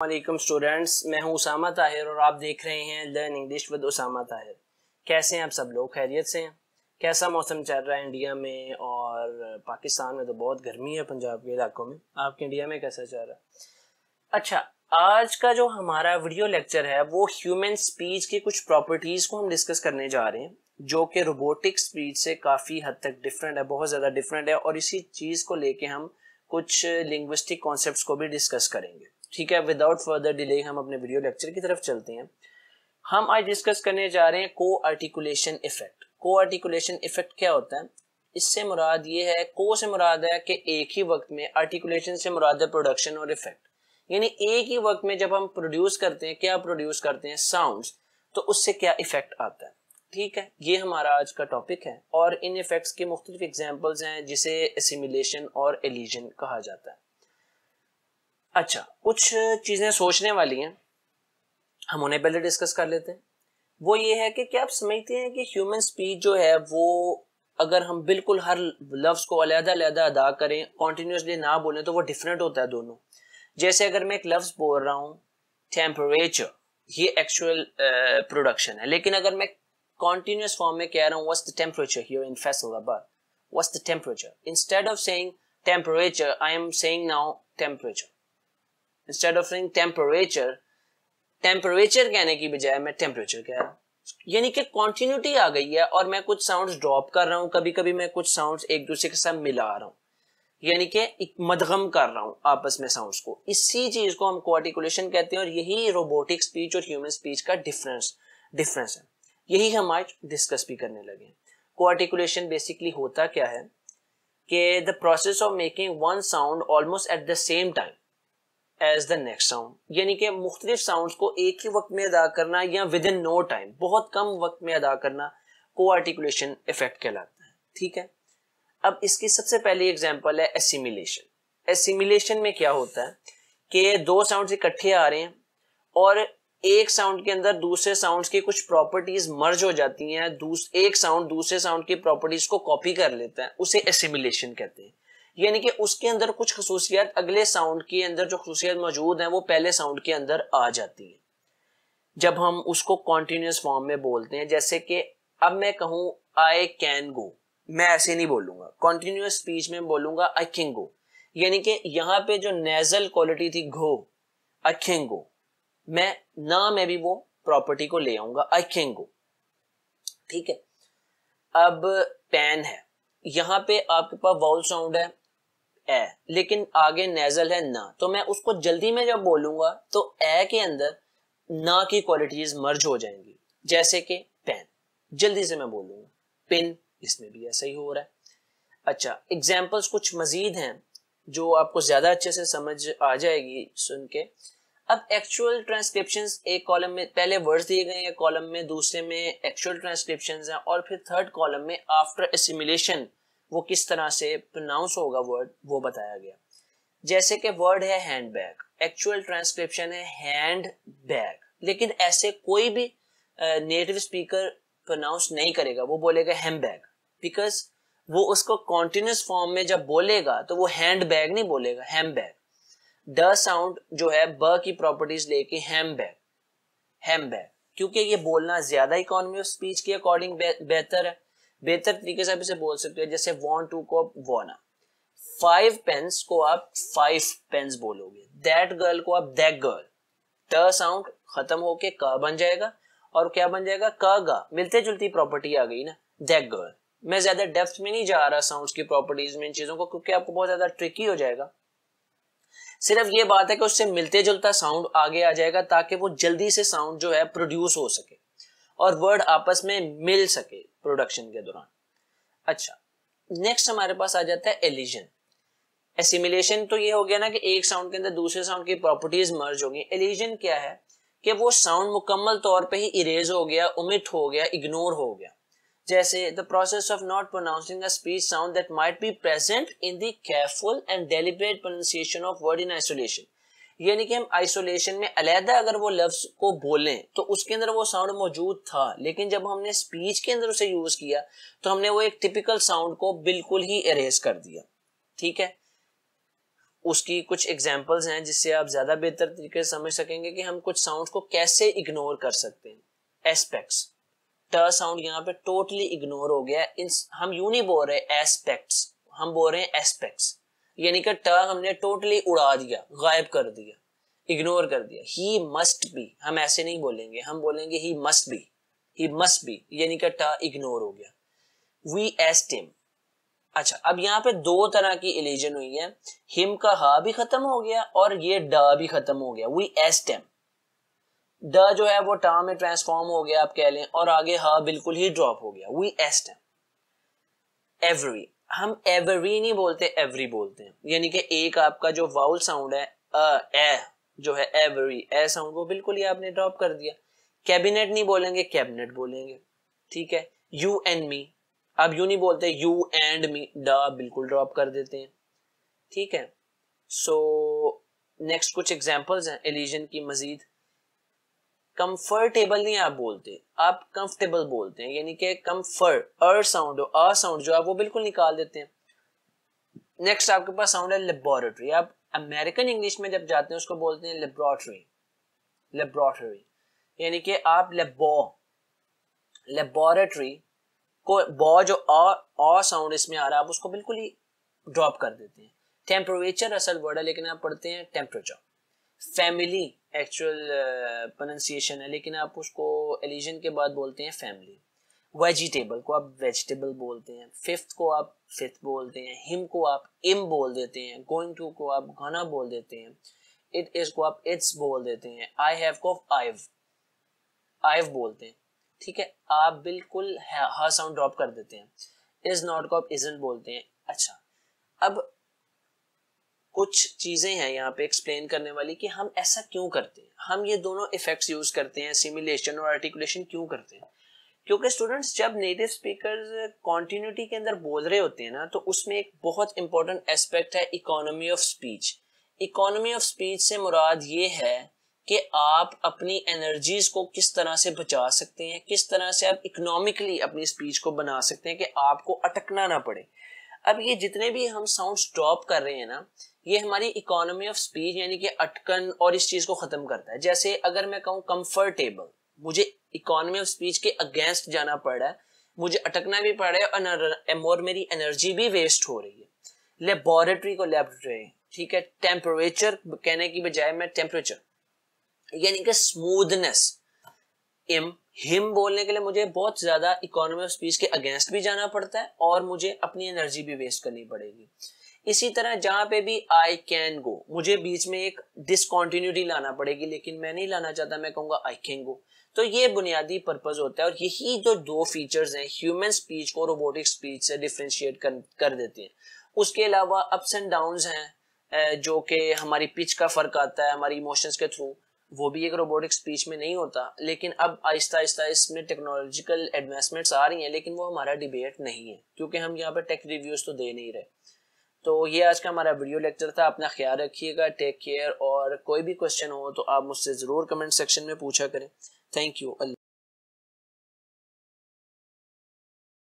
वालेकुम स्टूडेंट्स मैं हूँ उसामा ताहिर और आप देख रहे हैं learn English with Usama Tahir कैसे हैं आप सब लोग? खैरियत से हैं? कैसा मौसम चल रहा है इंडिया में और पाकिस्तान में? तो बहुत गर्मी है पंजाब के इलाकों में। आपके इंडिया में कैसा चल रहा है? अच्छा आज का जो हमारा वीडियो लेक्चर है, वो ह्यूमन स्पीच की कुछ प्रॉपर्टीज़ को हम डिस्कस करने जा रहे हैं, जो कि रोबोटिक स्पीच से काफ़ी हद तक डिफरेंट है, बहुत ज़्यादा डिफरेंट है और इसी चीज़ को लेके हम कुछ लिंग्विस्टिक कॉन्सेप्ट्स को भी डिस्कस करेंगे। ठीक है विदाउट फर्दर डिले हम अपने वीडियो लेक्चर की तरफ़ चलते हैं। हम आज डिस्कस करने जा रहे हैं को आर्टिकुलेशन इफ़ेक्ट को आर्टिकुलेशन इफ़ेक्ट क्या होता है? इससे मुराद ये है को से मुराद है कि एक ही वक्त में आर्टिकुलेशन से मुराद है प्रोडक्शन और इफ़ेक्ट यानी एक ही वक्त में जब हम प्रोड्यूस करते हैं, क्या प्रोड्यूस करते हैं? साउंड्स तो उससे क्या इफ़ेक्ट आता है? ठीक है, ये हमारा आज का टॉपिक है और इन इफेक्ट्स के मुख्तलिफ़ एग्जाम्पल्स हैं, जिसे एसिमिलेशन और एलिजन कहा जाता है। अच्छा कुछ चीज़ें सोचने वाली हैं। हम उन्हें पहले डिस्कस कर लेते हैं। वो ये है कि क्या आप समझते हैं कि ह्यूमन स्पीच जो है वो अगर हम बिल्कुल हर लफ्ज़ को अलहदा अलहदा अदा करें कॉन्टीन्यूसली ना बोलें तो वो डिफरेंट होता है दोनों। जैसे अगर मैं एक लफ्ज़ बोल रहा हूँ टेम्परेचर ये एक्चुअल प्रोडक्शन uh, है। लेकिन अगर मैं continuous form में कह रहा हूँ the temperature here in Faisalabad what's the temperature? Instead of saying temperature I am saying now of instead temperature temperature कहने की बजाय मैं टेम्परेचर कह रहा हूँ। यानी कि कॉन्टिन्यूटी आ गई है और मैं कुछ साउंड्स ड्रॉप कर रहा हूँ कभी कभी मैं कुछ साउंड्स एक दूसरे के साथ मिला रहा हूँ। यानी कि मदगम कर रहा हूँ आपस में साउंड्स को। इसी चीज़ को हम कोआर्टिकुलेशन कहते हैं और यही रोबोटिक स्पीच और ह्यूमन स्पीच का डिफरेंस डिफरेंस है। यही हम आज डिस्कस भी करने लगे हैं। कोआर्टिकुलेशन बेसिकली होता क्या है कि the process of making one sound almost at the same time as the next sound यानी कि मुख्तलिफ़ साउंड को एक ही वक्त में अदा करना या विद इन नो टाइम बहुत कम वक्त में अदा करना कोआर्टिकुलेशन इफ़ेक्ट कहलाता है। ठीक है? अब इसकी सबसे पहली एग्ज़ाम्पल है एसिमिलेशन एसिमिलेशन में क्या होता है? कि दो साउंड इकट्ठे आ रहे हैं और एक साउंड के अंदर दूसरे साउंड की कुछ प्रॉपर्टीज़ मर्ज हो जाती हैं एक साउंड दूसरे साउंड की प्रॉपर्टीज़ को कॉपी कर लेता है, उसे एसिमिलेशन कहते हैं। यानी कि उसके अंदर कुछ खसूसियात अगले साउंड के अंदर जो खसूसियात मौजूद हैं, वो पहले साउंड के अंदर आ जाती हैं। जब हम उसको कॉन्टिन्यूस फॉर्म में बोलते हैं, जैसे कि अब मैं कहूँ आई कैन गो मैं ऐसे नहीं बोलूँगा। कॉन्टिन्यूस स्पीच में बोलूँगा आई कैन गो यानी कि यहाँ पे जो नेजल क्वालिटी थी, घो आई कैन गो मैं, ना मैं भी वो प्रॉपर्टी को ले आऊँगा आई कैन गो ठीक है? अब पेन है। यहाँ पे आपके पास वाउल साउंड है, ए, लेकिन आगे नेजल है ना। तो मैं उसको जल्दी में जब बोलूँगा तो ए के अंदर ना की क्वालिटीज मर्ज हो जाएँगी। जैसे कि पेन जल्दी से मैं बोलूँगा। पिन इसमें भी ऐसा ही हो रहा है। अच्छा एग्जाम्पल्स कुछ मजीद हैं, जो आपको ज़्यादा अच्छे से समझ आ जाएगी सुन के। अब एक्चुअल ट्रांसक्रिप्शन एक कॉलम में, पहले वर्ड्स दिए गए हैं कॉलम में, दूसरे में एक्चुअल ट्रांसक्रिप्शन है, और फिर थर्ड कॉलम में आफ्टर एसिमिलेशन वो किस तरह से प्रोनाउंस होगा वर्ड वो बताया गया। जैसे कि वर्ड है हैंड बैग एक्चुअल ट्रांसक्रिप्शन है हैंड बैग लेकिन ऐसे कोई भी नेटिव स्पीकर प्रोनाउंस नहीं करेगा, वो बोलेगा हैंड बैग बिकॉज़ वो उसको कॉन्टिन्यूस फॉर्म में जब बोलेगा तो वो हैंड बैग नहीं बोलेगा हैंड बैग ड साउंड जो है ब की प्रॉपर्टीज़ लेके हैम बैग हैम बैग क्योंकि ये बोलना ज़्यादा इकोनॉमी ऑफ़ स्पीच के अकॉर्डिंग बेहतर है। बेहतर तरीके से आप इसे बोल सकते हो, जैसे वॉन टू को आप वॉना फाइव पेन्स को आप फाइव पेन्स बोलोगे। दैट गर्ल को आप दैट गर्ल ट साउंड खत्म होके क बन जाएगा और क्या बन जाएगा? क गा। मिलते जुलती प्रॉपर्टी आ गई ना। दैट गर्ल मैं ज़्यादा डेप्थ में नहीं जा रहा साउंड्स की प्रॉपर्टीज़ में इन चीज़ों को, क्योंकि आपको बहुत ज़्यादा ट्रिकी हो जाएगा। सिर्फ़ ये बात है कि उससे मिलते जुलता साउंड आगे आ जाएगा ताकि वो जल्दी से साउंड जो है प्रोड्यूस हो सके और वर्ड आपस में मिल सके प्रोडक्शन के दौरान। अच्छा नेक्स्ट हमारे पास आ जाता है एलिजन एसिमिलेशन तो ये हो गया ना कि एक साउंड के अंदर दूसरे साउंड की प्रॉपर्टीज़ मर्ज होगी। एलिजन क्या है? कि वो साउंड मुकम्मल तौर पे ही इरेज हो गया उमिट हो गया इग्नोर हो गया। जैसे the process of not pronouncing speech sound that might be present in the careful and deliberate pronunciation of word in isolation यानी कि हम आइसोलेशन में अलहदा अगर वो लफ्ज को बोलें तो उसके अंदर वो साउंड मौजूद था। लेकिन जब हमने स्पीच के अंदर उसे यूज़ किया तो हमने वो एक टिपिकल साउंड को बिल्कुल ही इरेज कर दिया। ठीक है? उसकी कुछ एग्जाम्पल्स हैं जिससे आप ज़्यादा बेहतर तरीके से समझ सकेंगे कि हम कुछ साउंड को कैसे इग्नोर कर सकते हैं। एस्पेक्ट्स ट साउंड यहाँ पे टोटली इग्नोर हो गया। इन हम यू नहीं बोल रहे एस्पेक्ट्स हम बोल रहे हैं एस्पेक्ट्स यानी कि ट हमने टोटली उड़ा दिया, गायब कर दिया, इग्नोर कर दिया। ही मस्ट बी हम ऐसे नहीं बोलेंगे, हम बोलेंगे he must be he must be यानी कि ट इग्नोर हो गया। वी एस्ट हिम अच्छा अब यहाँ पे दो तरह की इलेजन हुई है। हिम का हा भी खत्म हो गया और ये ड भी खत्म हो गया। वी एस्ट हिम ड जो है वो टा में ट्रांसफॉर्म हो गया आप कह लें और आगे हा बिल्कुल ही ड्रॉप हो गया। वी एस्ट एवरी हम एवरी नहीं बोलते एवरी बोलते हैं। यानी कि एक आपका जो वाउल साउंड है अ ए जो है एवरी ए साउंड वो बिल्कुल ही आपने ड्रॉप कर दिया। कैबिनेट नहीं बोलेंगे कैबिनेट बोलेंगे। ठीक है? यू एंड मी अब यू नहीं बोलते यू एंड मी ड बिल्कुल ड्रॉप कर देते हैं। ठीक है? सो so, नेक्स्ट कुछ एग्जाम्पल्स हैं। एलिजन की मजीद। कंफर्टेबल नहीं आप बोलते, आप कंफर्टेबल बोलते हैं, यानी कि कंफर्ट अर साउंड अ साउंड जो आप वो बिल्कुल निकाल देते हैं। नेक्स्ट आपके पास साउंड है लेबोरेटरी आप अमेरिकन इंग्लिश में जब जाते हैं उसको बोलते हैं लेबोरेटरी लेबोरेटरी यानी कि आप लेबो लेबोरेटरी को बॉ जो अ साउंड इसमें आ रहा है, आप उसको बिल्कुल ही ड्रॉप कर देते हैं। टेम्परेचर असल वर्ड है, लेकिन आप पढ़ते हैं टेम्परेचर फैमिली एक्चुअल प्रोनाउंसिएशन है, लेकिन आप उसको एलिजन के बाद बोलते हैं फैमिली वेजिटेबल को आप वेजिटेबल बोलते हैं. फिफ्थ को आप फिफ्थ बोलते हैं. हिम को आप इम बोल देते हैं. गोइंग टू को आप घना बोल देते हैं. इट इज़ को आप इट्स बोल देते हैं. आई हैव को आईव आईव बोलते हैं. ठीक है? आप बिल्कुल हा साउंड ड्रॉप कर देते हैं. इज़ नॉट को आप इजंट बोलते हैं. अच्छा. अब कुछ चीज़ें हैं यहाँ पे एक्सप्लेन करने वाली कि हम ऐसा क्यों करते हैं? हम ये दोनों इफेक्ट्स यूज़ करते हैं सिमुलेशन और आर्टिकुलेशन क्यों करते हैं? क्योंकि स्टूडेंट्स जब नेटिव स्पीकर कॉन्टिन्यूटी के अंदर बोल रहे होते हैं ना तो उसमें एक बहुत इंपॉर्टेंट एस्पेक्ट है economy of speech economy of speech से मुराद ये है कि आप अपनी एनर्जीज को किस तरह से बचा सकते हैं, किस तरह से आप इकोनॉमिकली अपनी स्पीच को बना सकते हैं कि आपको अटकना ना पड़े। अब ये जितने भी हम साउंड ड्रॉप कर रहे हैं ना ये हमारी इकोनॉमी ऑफ़ स्पीच यानी कि अटकन और इस चीज़ को खत्म करता है। जैसे अगर मैं कहूँ कंफर्टेबल मुझे इकोनॉमी ऑफ़ स्पीच के अगेंस्ट जाना पड़ रहा है, मुझे अटकना भी पड़ रहा है और मेरी एनर्जी भी वेस्ट हो रही है। लेबोरेटरी को लेबोरेटरी ठीक है? टेम्परेचर कहने की बजाय मैं टेम्परेचर यानी कि स्मूथनेस इम हिम बोलने के लिए मुझे बहुत ज़्यादा इकोनॉमी ऑफ़ स्पीच के अगेंस्ट भी जाना पड़ता है और मुझे अपनी एनर्जी भी वेस्ट करनी पड़ेगी। इसी तरह जहाँ पे भी आई कैन गो मुझे बीच में एक डिसकॉन्टिन्यूटी लाना पड़ेगी लेकिन मैं नहीं लाना चाहता मैं कहूँगा आई कैन गो तो ये बुनियादी पर्पज होता है और यही जो दो फीचर्स हैं ह्यूमन स्पीच को रोबोटिक स्पीच से डिफ्रेंशिएट कर, कर देते हैं। उसके अलावा अप्स एंड डाउन हैं जो कि हमारी पिच का फ़र्क आता है हमारी इमोशंस के थ्रू वो भी एक रोबोटिक स्पीच में नहीं होता लेकिन अब आहिस्ता आहिस्ता इसमें टेक्नोलॉजिकल एडवांसमेंट्स आ रही हैं लेकिन वो हमारा डिबेट नहीं है क्योंकि हम यहाँ पर टेक रिव्यूज़ तो दे नहीं रहे। तो ये आज का हमारा वीडियो लेक्चर था। अपना ख्याल रखिएगा टेक केयर और कोई भी क्वेश्चन हो तो आप मुझसे ज़रूर कमेंट सेक्शन में पूछा करें। Thank you